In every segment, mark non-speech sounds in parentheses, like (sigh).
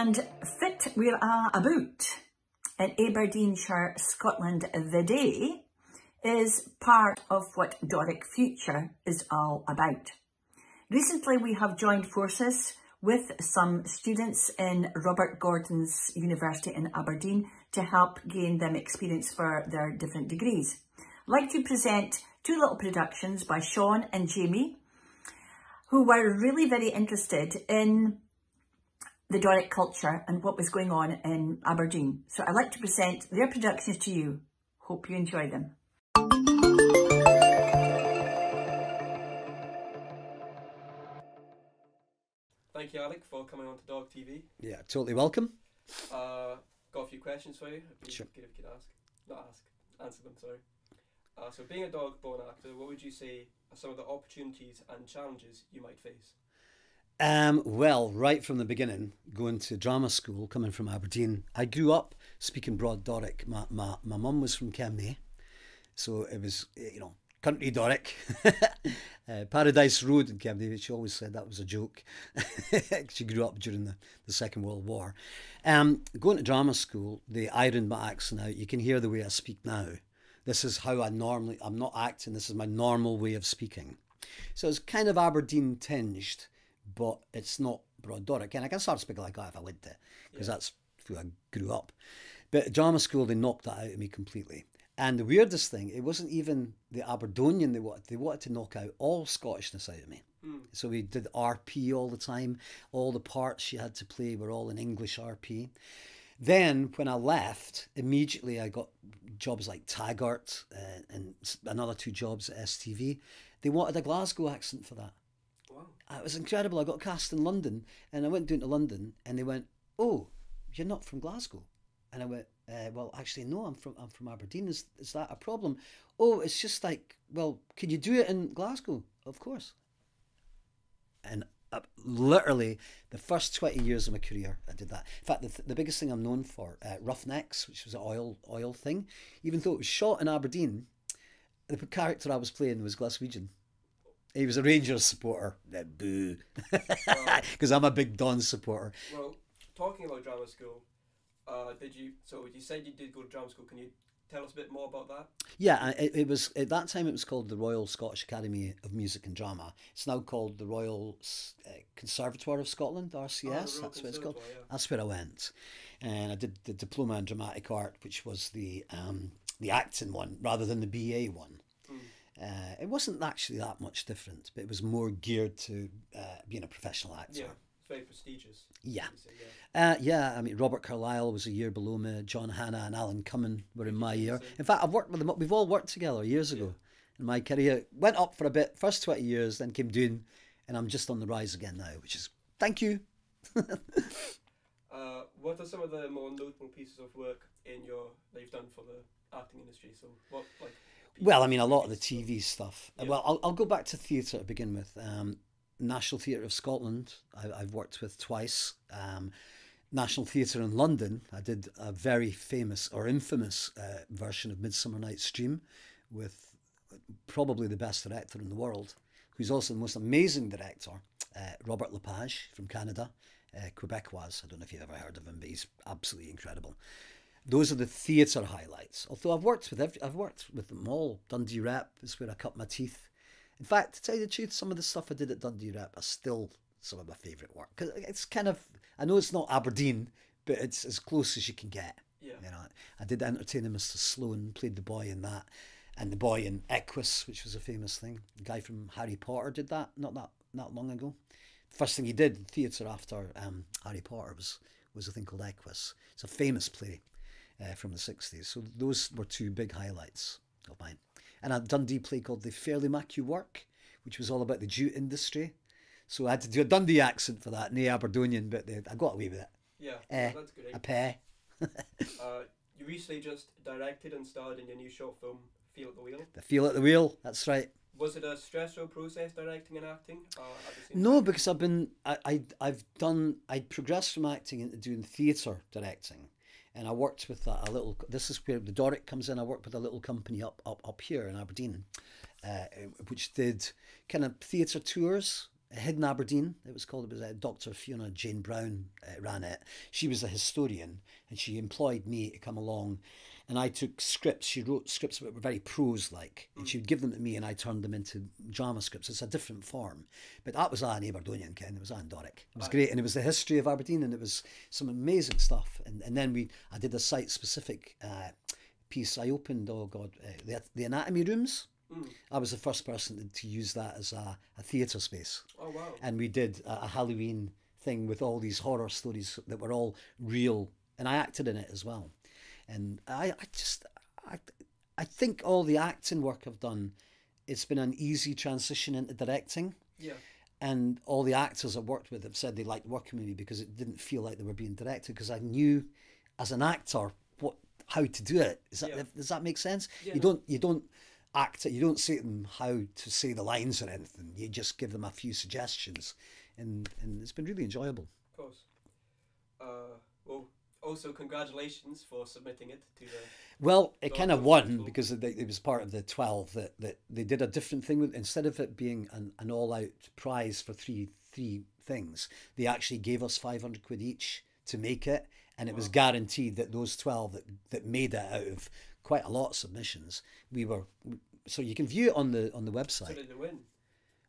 And fit we're a about in Aberdeenshire, Scotland the day is part of what Doric Future is all about. Recently we have joined forces with some students in Robert Gordon's University in Aberdeen to help gain them experience for their different degrees. I'd like to present two little productions by Sean and Jamie who were really very interested in the Doric culture and what was going on in Aberdeen. So I'd like to present their productions to you. Hope you enjoy them. Thank you, Alec, for coming on to Doric TV. Yeah, totally welcome. Uh, got a few questions for you. If you Sure. Good if you could ask. Not ask. Answer them, sorry. Uh, so, being a Doric born actor, what would you say are some of the opportunities and challenges you might face? Um, well, right from the beginning, going to drama school, coming from Aberdeen, I grew up speaking broad Doric. My my my mum was from Kemnay, so it was eh, you know country Doric, (laughs) uh, Paradise Road in Kemnay. She always said that was a joke. (laughs) she grew up during the, the Second World War. Um, going to drama school, they ironed my accent out. You can hear the way I speak now. This is how I normally. I'm not acting. This is my normal way of speaking. So it's kind of Aberdeen tinged, but it's not broad Doric. And I can start speaking like that if I want to, because that's who I grew up. But drama school, they knocked that out of me completely. And the weirdest thing, it wasn't even the Aberdonian they wanted. They wanted to knock out all Scottishness out of me. So we did RP all the time. All the parts you had to play were all in English RP. Then, when I left, immediately I got jobs like Taggart uh, and another two jobs at STV. They wanted a Glasgow accent for that. Uh, It was incredible. I got cast in London, and I went down to London, and they went, "Oh, you're not from Glasgow," and I went, uh, "Well, actually, no. I'm from I'm from Aberdeen. Is is that a problem?" Oh, it's just like, well, can you do it in Glasgow? Of course. And uh, literally, the first twenty years of my career, I did that. In fact, the, the biggest thing I'm known for, uh, Roughnecks, which was an oil oil thing, even though it was shot in Aberdeen, the character I was playing was Glaswegian. He was a Rangers supporter. Boo. Because (laughs) I'm a big Don supporter. Well, talking about drama school, uh, did you? So you said you did go to drama school. Can you tell us a bit more about that? Yeah, it, it was at that time. It was called the Royal Scottish Academy of Music and Drama. It's now called the Royal uh, Conservatoire of Scotland (RCS). Royal That's what it's called. Yeah. That's where I went, and I did the diploma in dramatic art, which was the um, the acting one rather than the BA one. Uh, it wasn't actually that much different, but it was more geared to uh, being a professional actor. Yeah, very prestigious. Yeah. say, yeah. Uh, yeah, I mean Robert Carlyle was a year below me. John Hannah and Alan Cumming were in my year. In fact, I've worked with them. We've all worked together years ago in my career. Went up for a bit, first twenty years, then came down, and I'm just on the rise again now. Which is thank you. (laughs) Uh, what are some of the more notable pieces of work in your that you've done for the acting industry? So what like? Well, I mean a lot of the TV stuff. Yeah. Well, I'll, I'll go back to theatre to begin with. Um, National Theatre of Scotland, I, I've worked with twice. Um, National Theatre in London, I did a very famous or infamous uh, version of Midsummer Night's Dream with probably the best director in the world, who's also the most amazing director, uh, Robert Lepage from Canada, uh, Quebecois. I don't know if you've ever heard of him, but he's absolutely incredible. Those are the theatre highlights. Although I've worked with every, I've worked with them all. Dundee Rep is where I cut my teeth. In fact, to tell you the truth, some of the stuff I did at Dundee Rep are still some of my favourite work. Cause it's kind of I know it's not Aberdeen, but it's as close as you can get. Yeah. You know, I did entertaining Mr. Sloane, played the boy in that, and the boy in Equus, which was a famous thing. The guy from Harry Potter did that not that not long ago. First thing he did in theatre after um, Harry Potter was was a thing called Equus. It's a famous play uh, from the sixties. So those were two big highlights of mine. And a Dundee play called The Fairly Mak You Work, which was all about the jute industry. So I had to do a Dundee accent for that, no Aberdonian, but uh, I got away with it. Yeah, Eh, that's good. a pair. (laughs) Uh, you recently just directed and starred in your new short film Feel at the Wheel. The feel at the wheel. That's right. Was it a stressful process directing and acting? Uh, the No, time? because I've been I, I I've done I progressed from acting into doing theatre directing, and I worked with a, a little. This is where the Doric comes in. I worked with a little company up up up here in Aberdeen, uh, which did kind of theatre tours Hidden Aberdeen, it was called. It was uh, Dr. Fiona Jane Brown uh, ran it. She was a historian and she employed me to come along. And I took scripts. She wrote scripts that were very prose like, and she would give them to me, and I turned them into drama scripts. It's a different form, but that was an Aberdonian Ken. It was an Doric. It was Right. great, and it was the history of Aberdeen, and it was some amazing stuff. And and then we, I did a site specific uh, piece. I opened, oh god, uh, the the anatomy rooms. Mm. I was the first person to, to use that as a, a theatre space. Oh wow. And we did a, a Halloween thing with all these horror stories that were all real, and I acted in it as well. And I, I just, I, I think all the acting work I've done, it's been an easy transition into directing. Yeah. And all the actors I've worked with have said they liked working with me because it didn't feel like they were being directed because I knew, as an actor, what how to do it. Is that Yeah. does that make sense? Yeah, you don't you don't act it. You don't say to them how to say the lines or anything. You just give them a few suggestions, and and it's been really enjoyable. Of course. Uh, well, also congratulations for submitting it to the. Well, it kind of won because it, it was part of the twelve that, that they did a different thing with instead of it being an, an all out prize for three three things, they actually gave us five hundred quid each to make it, and it was guaranteed that those twelve that that made it out of quite a lot of submissions, we were. So you can view it on the on the So website. did they win?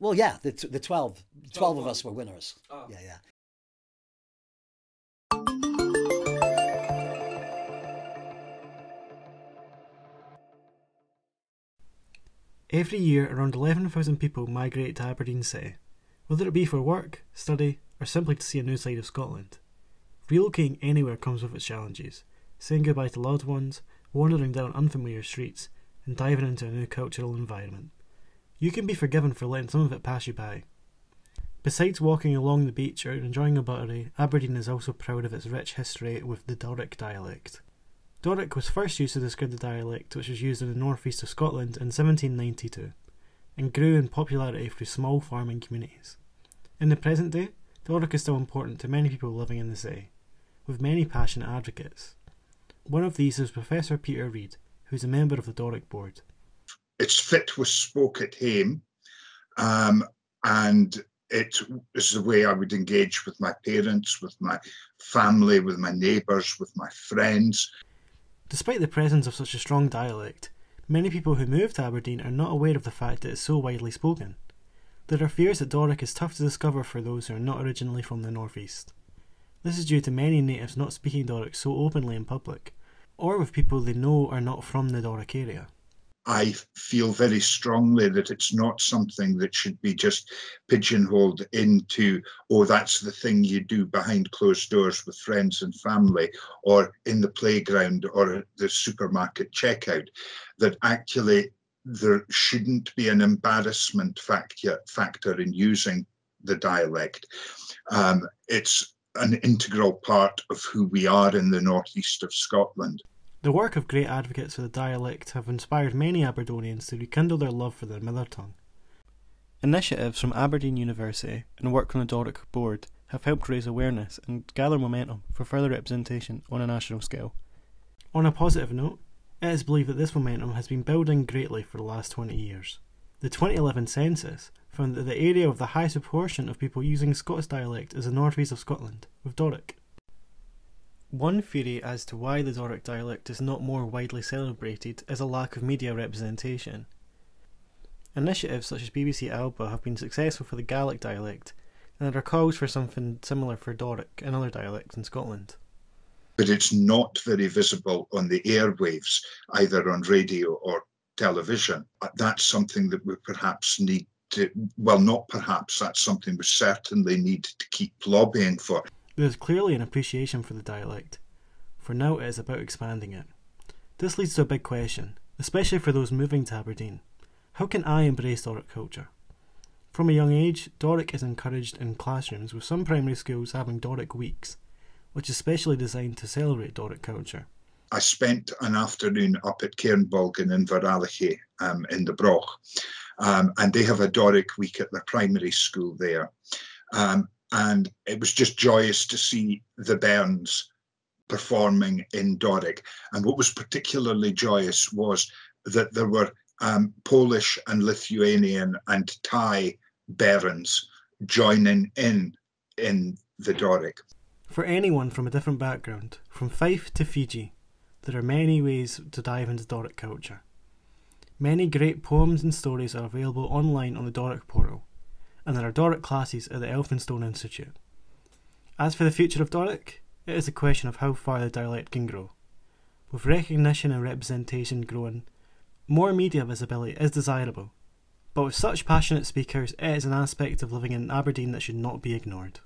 Well, yeah, the the 12, 12 of us were winners. Ah. Yeah, yeah. Every year, around 11,000 people migrate to Aberdeen City, whether it be for work, study, or simply to see a new side of Scotland. Relocating anywhere comes with its challenges, saying goodbye to loved ones, wandering down unfamiliar streets, and diving into a new cultural environment. You can be forgiven for letting some of it pass you by. Besides walking along the beach or enjoying a buttery, Aberdeen is also proud of its rich history with the Doric dialect. Doric was first used to describe the dialect which was used in the northeast of Scotland in 1792 and grew in popularity through small farming communities. In the present day, Doric is still important to many people living in the city, with many passionate advocates. One of these is Professor Peter Reid, who's a member of the Doric board. it's fit was spoke at home um, and it is the way I would engage with my parents, with my family, with my neighbours, with my friends. Despite the presence of such a strong dialect, many people who move to Aberdeen are not aware of the fact that it's so widely spoken. There are fears that Doric is tough to discover for those who are not originally from the northeast. This is due to many natives not speaking Doric so openly in public, or with people they know are not from the Doric area. I feel very strongly that it's not something that should be just pigeonholed into, oh, that's the thing you do behind closed doors with friends and family, or in the playground, or the supermarket checkout. That actually there shouldn't be an embarrassment factor, factor in using the dialect. Um, it's an integral part of who we are in the northeast of Scotland. The work of great advocates for the dialect have inspired many Aberdonians to rekindle their love for their mother tongue. Initiatives from Aberdeen University and work on the Doric board have helped raise awareness and gather momentum for further representation on a national scale. On a positive note, it is believed that this momentum has been building greatly for the last 20 years. The 2011 census found that the area with the highest proportion of people using Scots dialect is the northeast of Scotland, with Doric. One theory as to why the Doric dialect is not more widely celebrated is a lack of media representation. Initiatives such as BBC Alba have been successful for the Gaelic dialect, and there are calls for something similar for Doric and other dialects in Scotland. but it's not very visible on the airwaves, either on radio or television. Uh, That's something that we perhaps need to, well, not perhaps, that's something we certainly need to keep lobbying for. There is clearly an appreciation for the dialect. For now, it is about expanding it. This leads to a big question, especially for those moving to Aberdeen. How can I embrace Doric culture? From a young age, Doric is encouraged in classrooms, with some primary schools having Doric weeks, which is specially designed to celebrate Doric culture. I spent an afternoon up at Cairnbulg and Inverallochy um, in the Broch, um, and they have a Doric week at their primary school there. Um, and it was just joyous to see the Bairns performing in Doric. And what was particularly joyous was that there were um, Polish and Lithuanian and Thai Barons joining in in the Doric. For anyone from a different background, from Fife to Fiji, there are many ways to dive into Doric culture. Many great poems and stories are available online on the Doric portal, and there are Doric classes at the Elphinstone Institute. As for the future of Doric, it is a question of how far the dialect can grow. With recognition and representation growing, more media visibility is desirable, but with such passionate speakers, it is an aspect of living in Aberdeen that should not be ignored.